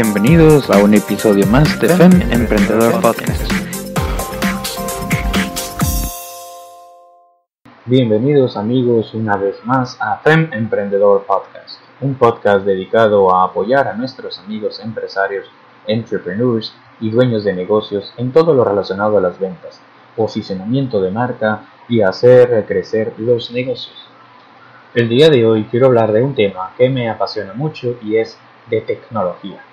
Bienvenidos a un episodio más de FEM Emprendedor Podcast. Bienvenidos amigos una vez más a FEM Emprendedor Podcast, un podcast dedicado a apoyar a nuestros amigos empresarios, entrepreneurs y dueños de negocios en todo lo relacionado a las ventas, posicionamiento de marca y hacer crecer los negocios. El día de hoy quiero hablar de un tema que me apasiona mucho y es de tecnología.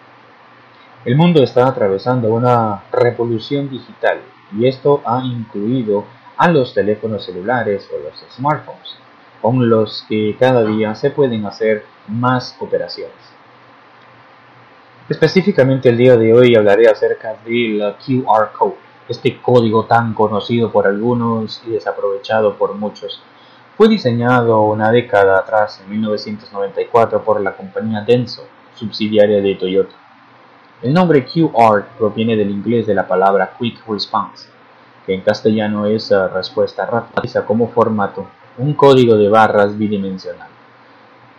El mundo está atravesando una revolución digital y esto ha incluido a los teléfonos celulares o los smartphones, con los que cada día se pueden hacer más operaciones. Específicamente el día de hoy hablaré acerca del QR Code, este código tan conocido por algunos y desaprovechado por muchos. Fue diseñado una década atrás, en 1994, por la compañía Denso, subsidiaria de Toyota. El nombre QR proviene del inglés de la palabra Quick Response, que en castellano es eh, respuesta rápida, como formato un código de barras bidimensional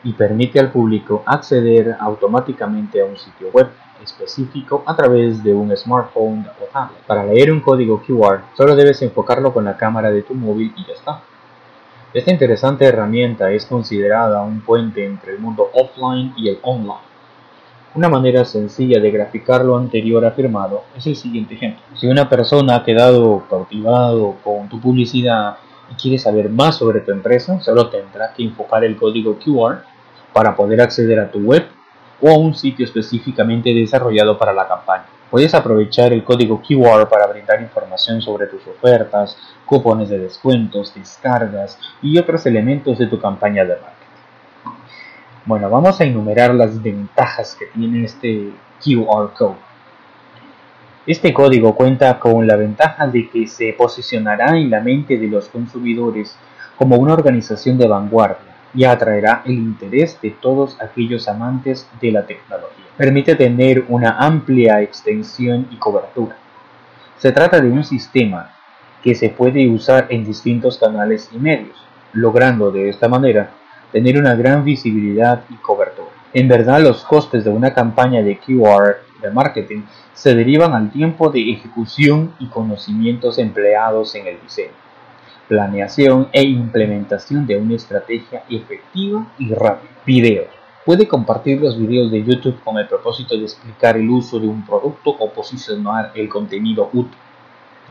y permite al público acceder automáticamente a un sitio web específico a través de un smartphone o tablet. Para leer un código QR solo debes enfocarlo con la cámara de tu móvil y ya está. Esta interesante herramienta es considerada un puente entre el mundo offline y el online una manera sencilla de graficar lo anterior afirmado es el siguiente ejemplo. Si una persona ha quedado cautivado con tu publicidad y quiere saber más sobre tu empresa, solo tendrá que enfocar el código QR para poder acceder a tu web o a un sitio específicamente desarrollado para la campaña. Puedes aprovechar el código QR para brindar información sobre tus ofertas, cupones de descuentos, descargas y otros elementos de tu campaña de marketing. Bueno, vamos a enumerar las ventajas que tiene este QR code. Este código cuenta con la ventaja de que se posicionará en la mente de los consumidores como una organización de vanguardia y atraerá el interés de todos aquellos amantes de la tecnología. Permite tener una amplia extensión y cobertura. Se trata de un sistema que se puede usar en distintos canales y medios, logrando de esta manera tener una gran visibilidad y cobertura. En verdad, los costes de una campaña de QR de marketing se derivan al tiempo de ejecución y conocimientos empleados en el diseño, planeación e implementación de una estrategia efectiva y rápida. Videos. Puede compartir los videos de YouTube con el propósito de explicar el uso de un producto o posicionar el contenido útil.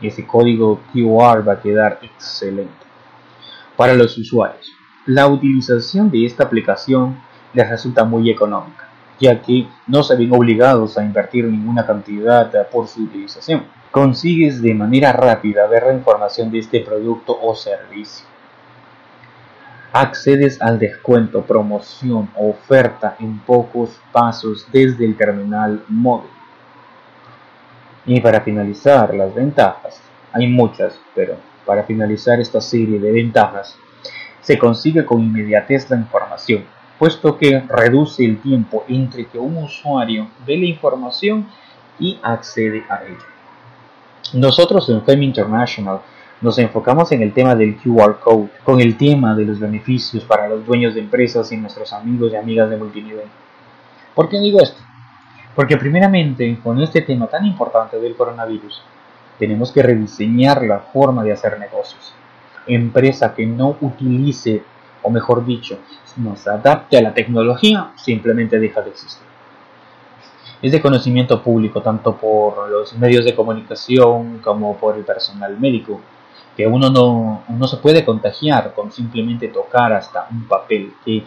Ese código QR va a quedar excelente. Para los usuarios, la utilización de esta aplicación les resulta muy económica, ya que no se ven obligados a invertir ninguna cantidad por su utilización. Consigues de manera rápida ver la información de este producto o servicio. Accedes al descuento, promoción o oferta en pocos pasos desde el terminal móvil. Y para finalizar las ventajas, hay muchas, pero para finalizar esta serie de ventajas, se consigue con inmediatez la información, puesto que reduce el tiempo entre que un usuario ve la información y accede a ella. Nosotros en FEM International nos enfocamos en el tema del QR Code, con el tema de los beneficios para los dueños de empresas y nuestros amigos y amigas de multinivel. ¿Por qué digo esto? Porque primeramente, con este tema tan importante del coronavirus, tenemos que rediseñar la forma de hacer negocios empresa que no utilice, o mejor dicho, no se adapte a la tecnología, simplemente deja de existir. Es de conocimiento público tanto por los medios de comunicación como por el personal médico, que uno no, no se puede contagiar con simplemente tocar hasta un papel, que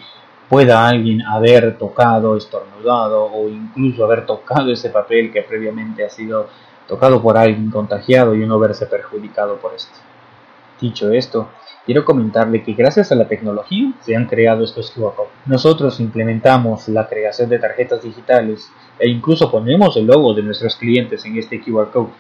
pueda alguien haber tocado, estornudado o incluso haber tocado ese papel que previamente ha sido tocado por alguien contagiado y uno verse perjudicado por esto. Dicho esto, quiero comentarle que gracias a la tecnología se han creado estos QR codes. Nosotros implementamos la creación de tarjetas digitales e incluso ponemos el logo de nuestros clientes en este QR code,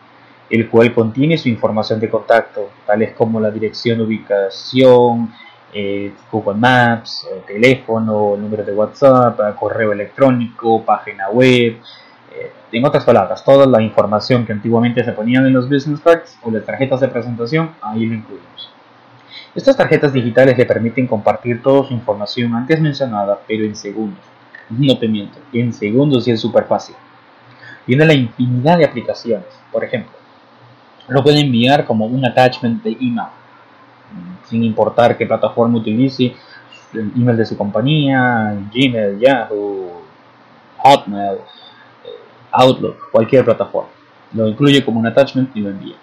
el cual contiene su información de contacto, tales como la dirección, ubicación, eh, Google Maps, eh, teléfono, número de WhatsApp, correo electrónico, página web, eh, en otras palabras, toda la información que antiguamente se ponían en los business cards o las tarjetas de presentación, ahí lo incluimos. Estas tarjetas digitales le permiten compartir toda su información antes mencionada, pero en segundos. No te miento, en segundos y es súper fácil. tiene la infinidad de aplicaciones. Por ejemplo, lo puede enviar como un attachment de email, sin importar qué plataforma utilice, el email de su compañía, Gmail, Yahoo, Hotmail, Outlook, cualquier plataforma. Lo incluye como un attachment y lo envía.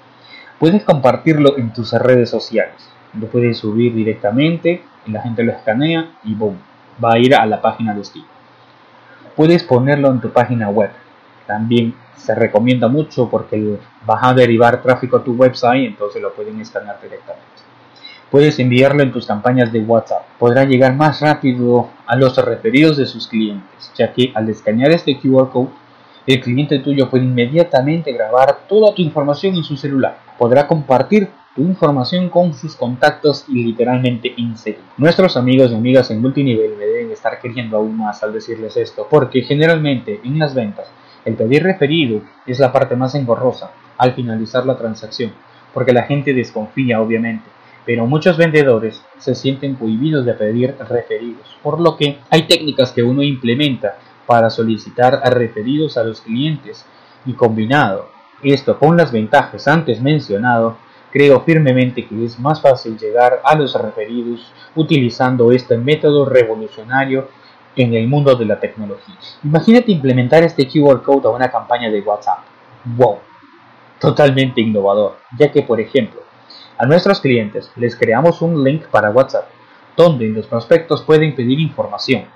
Puedes compartirlo en tus redes sociales. Lo puedes subir directamente, la gente lo escanea y boom, va a ir a la página de Steam. Puedes ponerlo en tu página web. También se recomienda mucho porque vas a derivar tráfico a tu website, entonces lo pueden escanear directamente. Puedes enviarlo en tus campañas de WhatsApp. Podrá llegar más rápido a los referidos de sus clientes, ya que al escanear este QR code, el cliente tuyo puede inmediatamente grabar toda tu información en su celular. Podrá compartir tu información con sus contactos y literalmente enseguida. Nuestros amigos y amigas en multinivel me deben estar queriendo aún más al decirles esto, porque generalmente en las ventas el pedir referido es la parte más engorrosa al finalizar la transacción, porque la gente desconfía obviamente pero muchos vendedores se sienten prohibidos de pedir referidos, por lo que hay técnicas que uno implementa para solicitar referidos a los clientes y combinado esto con las ventajas antes mencionado, creo firmemente que es más fácil llegar a los referidos utilizando este método revolucionario en el mundo de la tecnología. Imagínate implementar este QR code a una campaña de WhatsApp. ¡Wow! Totalmente innovador, ya que por ejemplo, a nuestros clientes les creamos un link para WhatsApp, donde los prospectos pueden pedir información,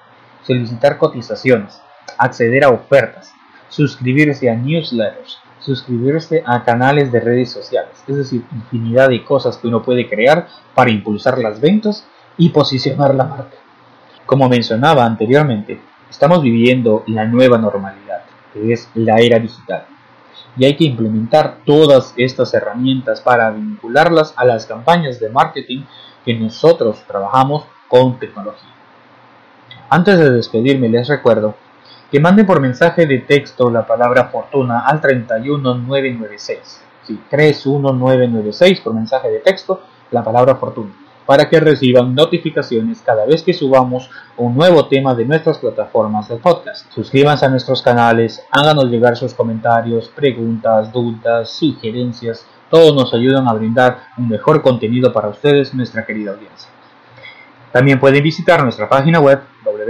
solicitar cotizaciones, acceder a ofertas, suscribirse a newsletters, suscribirse a canales de redes sociales, es decir, infinidad de cosas que uno puede crear para impulsar las ventas y posicionar la marca. Como mencionaba anteriormente, estamos viviendo la nueva normalidad, que es la era digital y hay que implementar todas estas herramientas para vincularlas a las campañas de marketing que nosotros trabajamos con tecnología. Antes de despedirme les recuerdo que manden por mensaje de texto la palabra fortuna al 31996. Sí, 31996 por mensaje de texto la palabra fortuna para que reciban notificaciones cada vez que subamos un nuevo tema de nuestras plataformas de podcast. Suscríbanse a nuestros canales, háganos llegar sus comentarios, preguntas, dudas, sugerencias. Todos nos ayudan a brindar un mejor contenido para ustedes, nuestra querida audiencia. También pueden visitar nuestra página web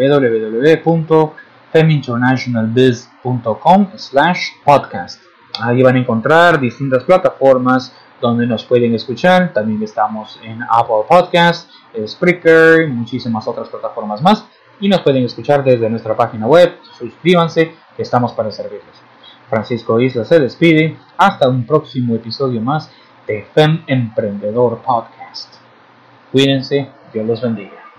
www.feminternationalbiz.com podcast. Ahí van a encontrar distintas plataformas donde nos pueden escuchar. También estamos en Apple Podcast, Spreaker y muchísimas otras plataformas más. Y nos pueden escuchar desde nuestra página web. Suscríbanse, estamos para servirles. Francisco Isla se despide. Hasta un próximo episodio más de FEM Emprendedor Podcast. Cuídense, Dios los bendiga.